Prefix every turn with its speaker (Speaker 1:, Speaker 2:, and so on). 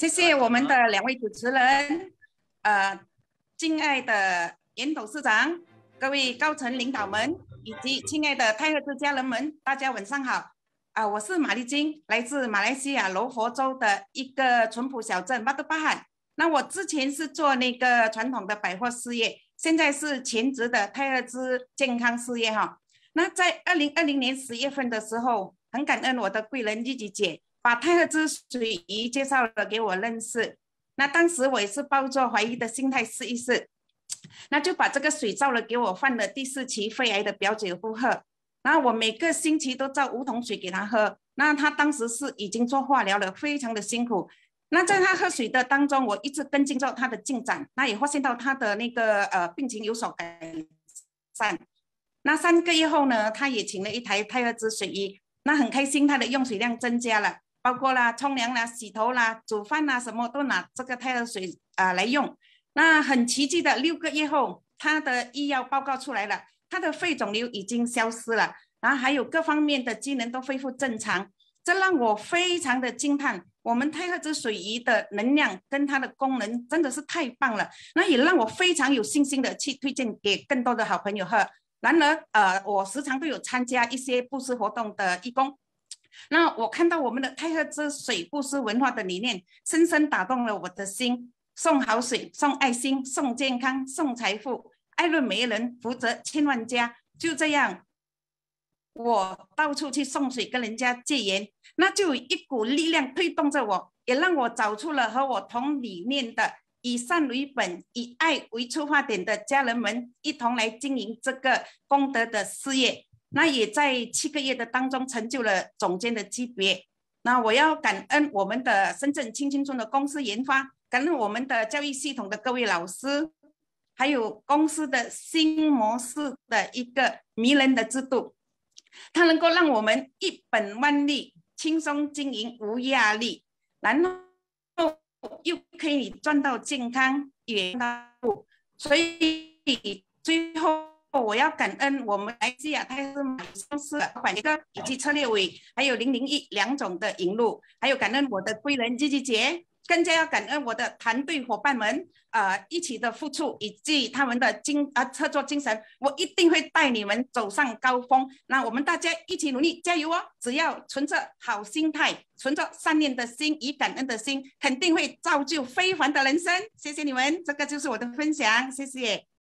Speaker 1: 谢谢我们的两位主持人，呃，敬爱的严董事长，各位高层领导们，以及亲爱的泰赫兹家人们，大家晚上好。啊，我是玛丽金，来自马来西亚罗佛州的一个淳朴小镇巴德巴罕。那我之前是做那个传统的百货事业，现在是全职的泰赫兹健康事业哈。那在二零二零年十月份的时候，很感恩我的贵人丽姐姐。把泰赫兹水仪介绍了给我认识，那当时我也是抱着怀疑的心态试一试，那就把这个水照了给我患了第四期肺癌的表姐夫喝，然后我每个星期都照梧桐水给他喝，那他当时是已经做化疗了，非常的辛苦。那在他喝水的当中，我一直跟进着他的进展，那也发现到他的那个呃病情有所改善。那三个月后呢，他也请了一台泰赫兹水仪，那很开心，他的用水量增加了。包括啦，冲凉啦、洗头啦、煮饭啦，什么都拿这个泰尔水啊来用。那很奇迹的，六个月后，他的医药报告出来了，他的肺肿瘤已经消失了，然后还有各方面的机能都恢复正常，这让我非常的惊叹。我们太赫兹水仪的能量跟它的功能真的是太棒了，那也让我非常有信心的去推荐给更多的好朋友喝。然而，呃，我时常都有参加一些布施活动的义工。那我看到我们的太赫兹水布施文化的理念，深深打动了我的心。送好水，送爱心，送健康，送财富，爱润每人，福泽千万家。就这样，我到处去送水，跟人家借缘，那就有一股力量推动着我，也让我找出了和我同理念的、以善为本、以爱为出发点的家人们，一同来经营这个功德的事业。那也在七个月的当中成就了总监的级别。那我要感恩我们的深圳青青村的公司研发，感恩我们的教育系统的各位老师，还有公司的新模式的一个迷人的制度，它能够让我们一本万利，轻松经营无压力，然后又可以赚到健康也到，所以最后。我要感恩我们来西亚泰斯马公司老板哥以及策略委，还有零零一两种的引路，还有感恩我的贵人季季姐，更加要感恩我的团队伙伴们，呃，一起的付出以及他们的精啊合作精神，我一定会带你们走上高峰。那我们大家一起努力，加油哦！只要存着好心态，存着善念的心，以感恩的心，肯定会造就非凡的人生。谢谢你们，这个就是我的分享，谢谢。